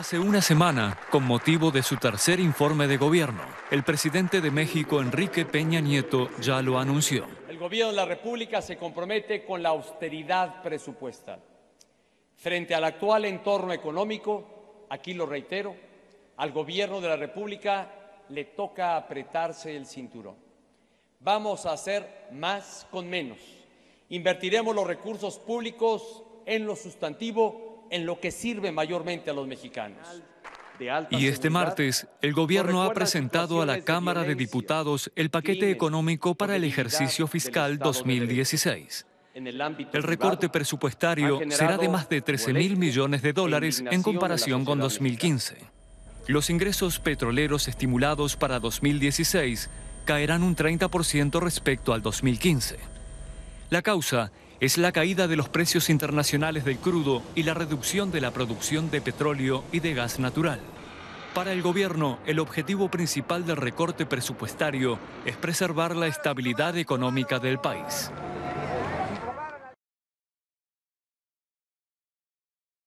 Hace una semana, con motivo de su tercer informe de gobierno, el presidente de México, Enrique Peña Nieto, ya lo anunció. El gobierno de la República se compromete con la austeridad presupuestal. Frente al actual entorno económico, aquí lo reitero, al gobierno de la República le toca apretarse el cinturón. Vamos a hacer más con menos. Invertiremos los recursos públicos en lo sustantivo, en lo que sirve mayormente a los mexicanos. Y este martes, el gobierno ha presentado a la Cámara de Diputados el paquete económico para el ejercicio fiscal 2016. El recorte presupuestario será de más de 13 mil millones de dólares en comparación con 2015. Los ingresos petroleros estimulados para 2016 caerán un 30% respecto al 2015. La causa es la caída de los precios internacionales del crudo y la reducción de la producción de petróleo y de gas natural. Para el gobierno, el objetivo principal del recorte presupuestario es preservar la estabilidad económica del país.